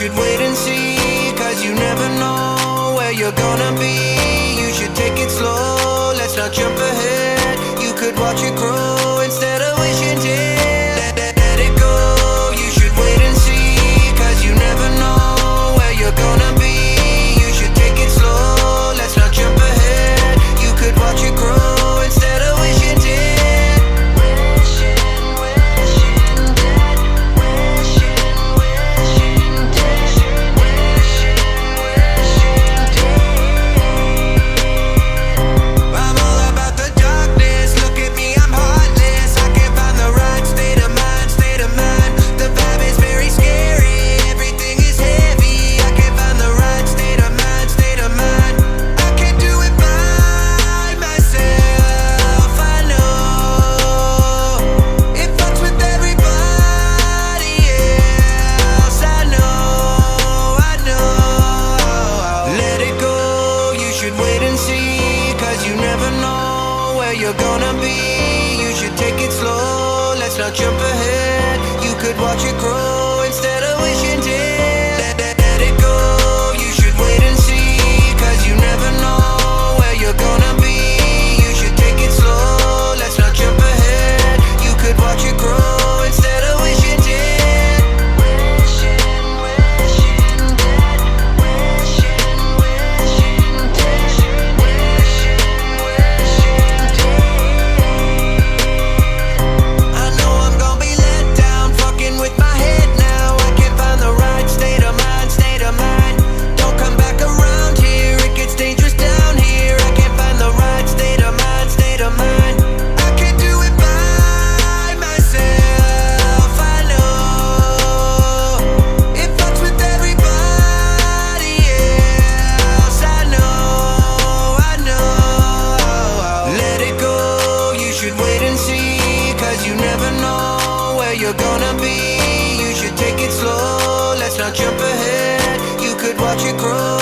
should wait and see, cause you never know where you're gonna be. You should take it slow, let's not jump ahead. You could watch it grow. never know where you're gonna be. You should take it slow. Let's not jump ahead. You could watch it grow. you're gonna be. You should take it slow, let's not jump ahead. You could watch it grow.